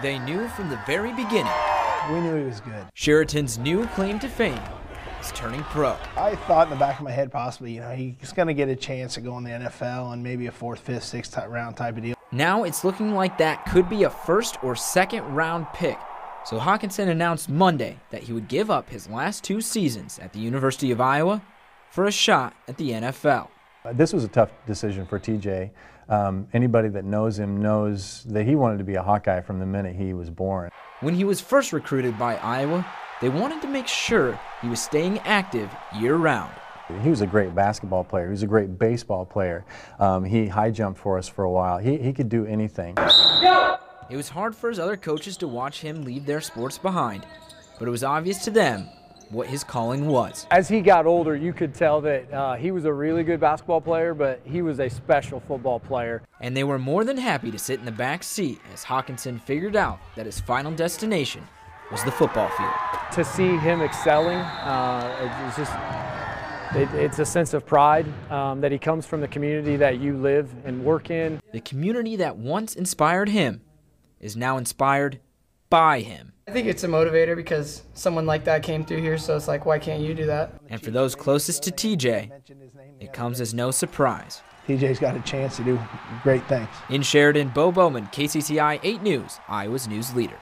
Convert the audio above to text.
They knew from the very beginning. We knew he was good. Chariton's new claim to fame is turning pro. I thought in the back of my head, possibly, you know, he's going to get a chance to go in the NFL and maybe a fourth, fifth, sixth round type of deal. Now it's looking like that could be a first or second round pick. So Hockenson announced Monday that he would give up his last two seasons at the University of Iowa for a shot at the NFL. Uh, this was a tough decision for TJ. Um, anybody that knows him knows that he wanted to be a Hawkeye from the minute he was born. When he was first recruited by Iowa, they wanted to make sure he was staying active year round. He was a great basketball player. He was a great baseball player. Um, he high jumped for us for a while. He, he could do anything. It was hard for his other coaches to watch him leave their sports behind, but it was obvious to them what his calling was. As he got older, you could tell that uh, he was a really good basketball player, but he was a special football player. And they were more than happy to sit in the back seat as Hockenson figured out that his final destination was the football field. To see him excelling, uh, it's just it, it's a sense of pride um, that he comes from the community that you live and work in. The community that once inspired him is now inspired by him. I think it's a motivator because someone like that came through here, so it's like, why can't you do that? And for those closest to TJ, it comes as no surprise. TJ's got a chance to do great things. In Chariton, Bo Bowman, KCCI 8 News, Iowa's news leader.